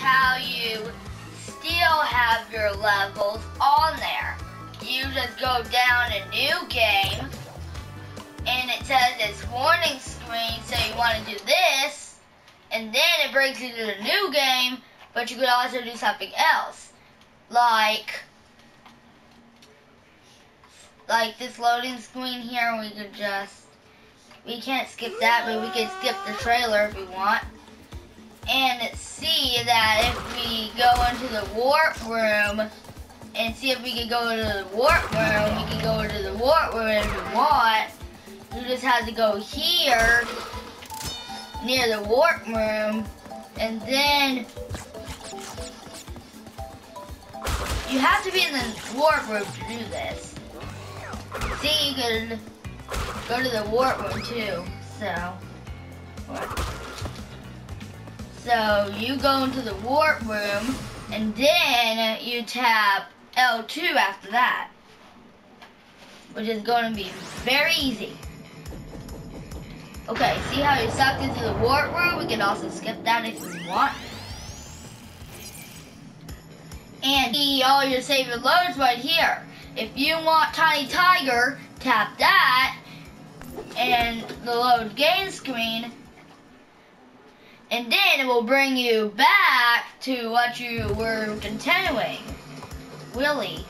how you still have your levels on there. You just go down a new game, and it says this warning screen, so you want to do this, and then it brings you to the new game, but you could also do something else, like like this loading screen here, we could just we can't skip that, but we can skip the trailer if we want. See that if we go into the warp room and see if we can go to the warp room, we can go into the warp room if we want. You just have to go here near the warp room and then you have to be in the warp room to do this. See, you can go to the warp room too. So, so you go into the warp room, and then you tap L2 after that, which is going to be very easy. Okay, see how you sucked into the warp room? We can also skip that if we want. And see all your saved loads right here. If you want Tiny Tiger, tap that, and the load game screen, and then it will bring you back to what you were continuing. Willie.